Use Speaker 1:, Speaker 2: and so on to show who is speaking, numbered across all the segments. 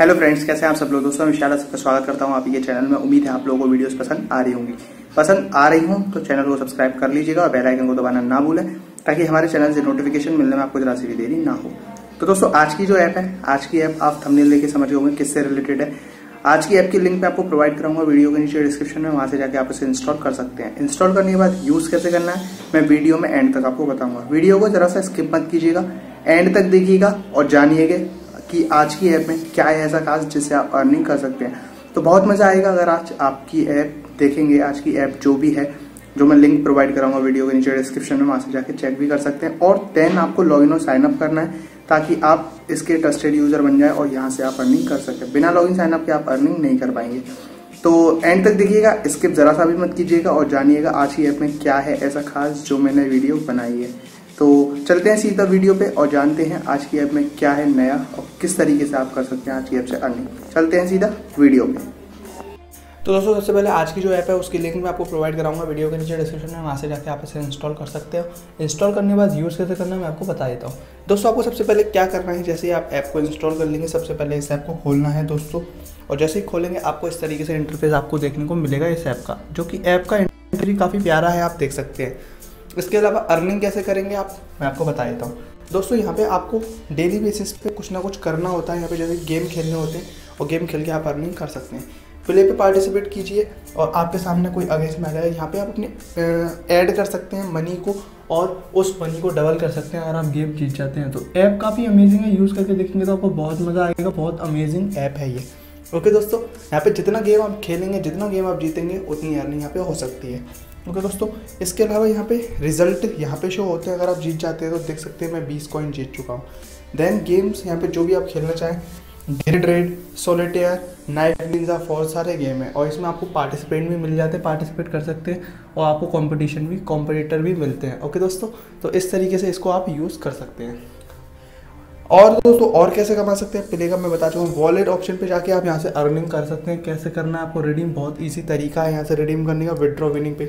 Speaker 1: Hello friends कैसे हैं आप सब लोग? दोस्तों, मैं विशाल सबका स्वागत करता हूँ आप ये चैनल में। उम्मीद है आप लोगों को वीडियोस पसंद आ रही होंगी। पसंद आ रही हूँ तो चैनल को सब्सक्राइब कर लीजिएगा और बेल आइकन को दबाना ना भूलें, ताकि हमारे चैनल से नोटिफिकेशन मिलने में आपको जरा सी भी देरी ना हो। तो दोस्तों, आज की जो ऐप है, आज की ऐप आप थंबनेल लेके समझ होंगे किससे रिलेटेड है। आज की ऐप की लिंक मैं आपको प्रोवाइड कराऊँगा वीडियो के नीचे डिस्क्रिप्शन में, वहाँ से जाके आप इसे इंस्टॉल कर सकते हैं। इंस्टॉल करने के बाद यूज़ कैसे करना है, मैं वीडियो में एंड तक आपको बताऊँगा। वीडियो को जरा सा स्किप मत कीजिएगा एंड तक देखिएगा और जानिएगा कि आज की ऐप में क्या है ऐसा खास जिससे आप अर्निंग कर सकते हैं। तो बहुत मज़ा आएगा अगर आज आपकी ऐप देखेंगे, आज की ऐप जो भी है, जो मैं लिंक प्रोवाइड कराऊँगा वीडियो के नीचे डिस्क्रिप्शन में, वहाँ से जाके चेक भी कर सकते हैं। और देन आपको लॉग इन और साइन अप करना है, ताकि आप इसके ट्रस्टेड यूज़र बन जाए और यहाँ से आप अर्निंग कर सकते बिना लॉग इन साइन अप के आप अर्निंग नहीं कर पाएँगे। तो एंड तक देखिएगा स्किप जरा सा भी मत कीजिएगा और जानिएगा आज की ऐप में क्या है ऐसा खास जो मैंने वीडियो बनाई है। तो चलते हैं सीधा वीडियो पे और जानते हैं आज की ऐप में क्या है नया और किस तरीके से आप कर सकते हैं आज की ऐप से अर्निंग। चलते हैं सीधा वीडियो पे। तो दोस्तों, सबसे पहले आज की जो ऐप है, उसकी लिंक मैं आपको प्रोवाइड कराऊँगा। वीडियो के नीचे डिस्क्रिप्शन में, वहाँ से जाकर आप इसे इंस्टॉल कर सकते हो। इंस्टॉल करने के बाद यूज़ कैसे करना है, मैं आपको बता देता हूँ। दोस्तों, आपको सबसे पहले क्या करना है, जैसे ही आप ऐप को इंस्टॉल कर लेंगे, सबसे पहले इस ऐप को खोलना है दोस्तों। और जैसे ही खोलेंगे, आपको इस तरीके से इंटरफेस आपको देखने को मिलेगा इस ऐप का, जो कि ऐप का इंटरव्यू काफ़ी प्यारा है, आप देख सकते हैं। इसके अलावा अर्निंग कैसे करेंगे आप? मैं आपको बता देता हूँ। दोस्तों यहाँ पे आपको डेली बेसिस पे कुछ ना कुछ करना होता है। यहाँ पे जैसे गेम खेलने होते हैं और गेम खेल के आप अर्निंग कर सकते हैं। प्ले पे पार्टिसिपेट कीजिए और आपके सामने कोई अगेंस्ट में आ जाएगा यहाँ पे आप अपने ऐड कर सकते हैं मनी को और उस मनी को डबल कर सकते हैं। अगर आप गेम जीत जाते हैं तो ऐप काफ़ी अमेजिंग है। यूज़ करके देखेंगे तो आपको बहुत मज़ा आएगा। बहुत अमेजिंग ऐप है ये। ओके दोस्तों यहाँ पे जितना गेम आप खेलेंगे जितना गेम आप जीतेंगे उतनी अर्निंग यहाँ पे हो सकती है। ओके दोस्तों, इसके अलावा यहाँ पे रिज़ल्ट यहाँ पे शो होते हैं। अगर आप जीत जाते हैं तो देख सकते हैं मैं बीस कॉइन जीत चुका हूँ। देन गेम्स यहाँ पे जो भी आप खेलना चाहें grade red solitaire knight ninja for सारे गेम है। और इसमें आपको पार्टिसिपेंट भी मिल जाते हैं पार्टिसिपेट कर सकते हैं और आपको कंपटीशन भी कॉम्पिटिटर भी मिलते हैं। ओके दोस्तों तो इस तरीके से इसको आप यूज़ कर सकते हैं। और दोस्तों, और कैसे कमा सकते हैं? प्ले का मैं बता चुका हूँ। वॉलेट ऑप्शन पे जाके आप यहाँ से अर्निंग कर सकते हैं। कैसे करना है आपको रिडीम बहुत इजी तरीका है यहाँ से रिडीम करने का। विड्रॉ विनिंग पे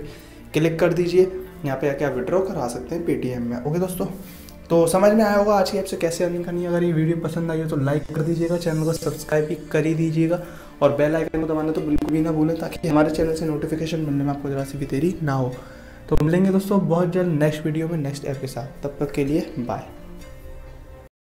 Speaker 1: क्लिक कर दीजिए। यहाँ पे आके आप विड्रॉ करा सकते हैं पेटीएम में। ओके दोस्तों? तो समझ में आया होगा आज की ऐप से कैसे अर्निंग करनी है। अगर ये वीडियो पसंद आई हो तो लाइक कर दीजिएगा। चैनल को सब्सक्राइब भी कर ही दीजिएगा। और बेल आइकन को दबाना तो बिल्कुल भी ना भूलें, ताकि हमारे चैनल से नोटिफिकेशन मिलने में आपको जरा सी भी देरी ना हो। तो मिलेंगे दोस्तों, बहुत जल्द नेक्स्ट वीडियो में नेक्स्ट ऐप के साथ। तब तक के लिए बाय